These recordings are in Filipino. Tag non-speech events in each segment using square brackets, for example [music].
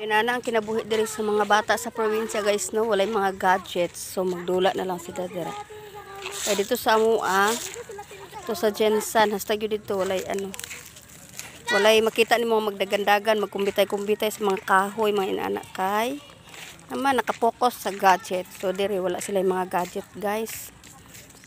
Yun na ang kinabuhi diri sa mga bata sa probinsya guys no, walay mga gadgets. So magdula na lang sila dira. Kaya dito sa amua, to sa Jensan, hashtag yun dito walay ano. Walay makita ni mga magdagandagan, magkumbitay-kumbitay sa mga kahoy, mga inaanak kay. Naman nakapokus sa gadget. So diri wala sila mga gadget guys.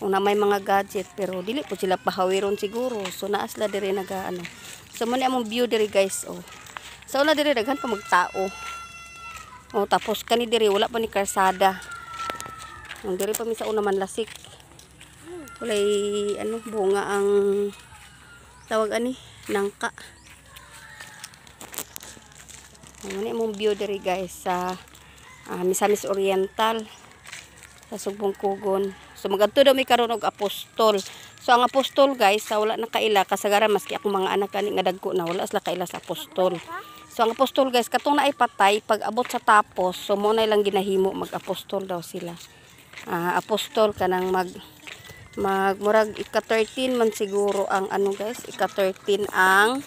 Kung na may mga gadget pero dili po sila pahawiron siguro. So naa sila diri naga ano. So mo ni among view diri guys oh. Sa una diri daghan pa magtao. Oh, tapos kani diri wala pa ni karsada. Ang diri pa sa una man lasik. Walay ano bunga ang tawag ani nangka. Ano ni mong view diri guys sa ah, Misamis Oriental sa Sugbong Kugon. So magadto daw mi karon og apostol. So ang apostol guys, sa wala na kaila kasagaran maski akong mga anak kani nga dagko na wala sila kaila sa apostol. So ang apostol guys, katong na ipatay pag abot sa tapos, so mo na lang ginahimo mag-apostol daw sila. Ah, apostol kanang mag magmurag ika 13 man siguro ang ano guys, ika 13 ang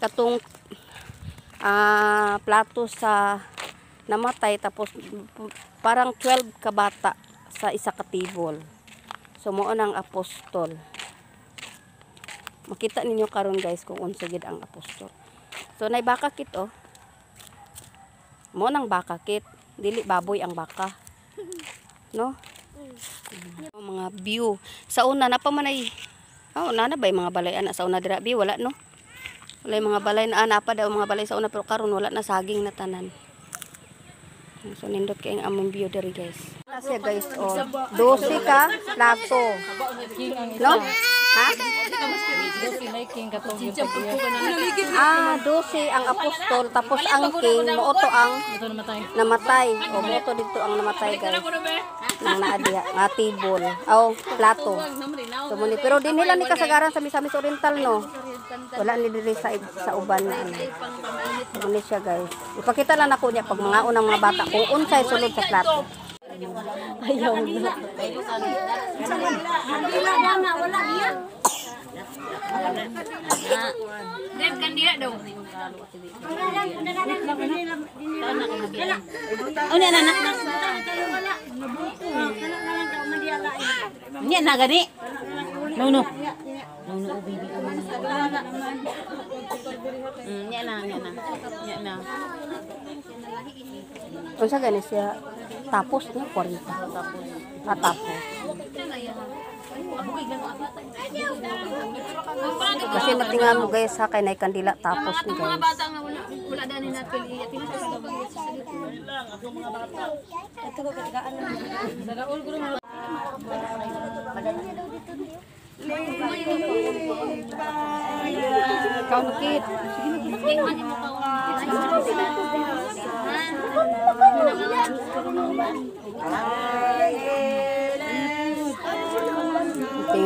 katong ah plato sa namatay tapos parang 12 kabata sa isa ka table. So mo ang apostol. Makita ninyo karon guys kung unsa gid ang apostol. So nay baka kit oh. Mo nang baka kit, dili baboy ang baka. [laughs] No? Ang mga view. Sa una na pa man ay Oh, na na ba yung mga balay ana sa una dira bi wala no? Wala yung mga balay na ana pa daw mga balay sa una pero karon wala na saging na tanan. So nindot kay ang among view diri guys. Kasi guys oh, 12 ka plato. No? Ha? Ah, 12 ang apostol tapos ang king mooto ang namatay. O mooto dito ang namatay guys. Nang naadiya, nga table. Aw, plato. So, muni. Pero din nila ni kasagaran sa Misamis Oriental no. Wala ni diri sa sa uban na ano. Muni siya guys. Ipakita lang ako niya pag mga unang mga bata kung unsay sulod sa plato. Ayaw na. Dad, kandiya daw. Oh, ni anak. Ni na gani. No no. No no bibi ko man. Mm, nya na, nya na. Nya na. Unsa gani siya tapos niya 40. Tapos. Ah, tapos. Kasi natinga mo guys ha kay nay kandila tapos ni guys. Bata nga wala wala dani na pili. Ati na sa bagay sa salita. Ikaw nakit. Kay man mo ka. Tinga sikit kay di makaon. Nay mo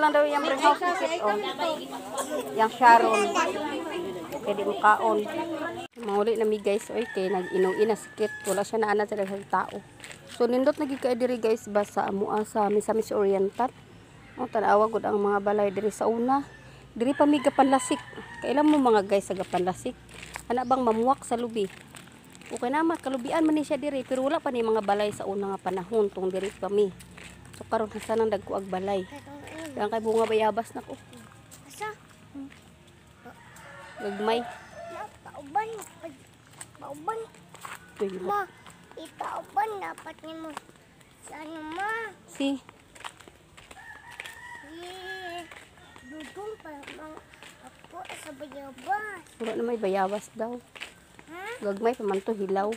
lang daw yung bring house sikit oh. Yang Sharon. Kay di makaon. Mahuli na mi guys oy kay nag-inom ina sikit. Wala siya naana sa tao. So nindot nagi kay diri guys ba sa amua sa Misamis Oriental. Oh, tanawa gud ang mga balay diri sa una. Diri pa mi gapanlasik. Kailan mo mga guys sa gapanlasik? Ana bang mamuwak sa lubi? Okay naman, kalubian man ni siya diri pero wala pa ni mga balay sa una nga panahon tong diri pa mi. So karon hasa nang dagko ag balay. Kaya kay bunga bayabas na ko. Asa? Gagmay. Pauban. Pauban. Ma, ipauban dapat ni mo. Sana ma? Si, dudong pa lang ako sa bayabas. wala na may bayabas daw. Ha? Gagmay pa man to hilaw.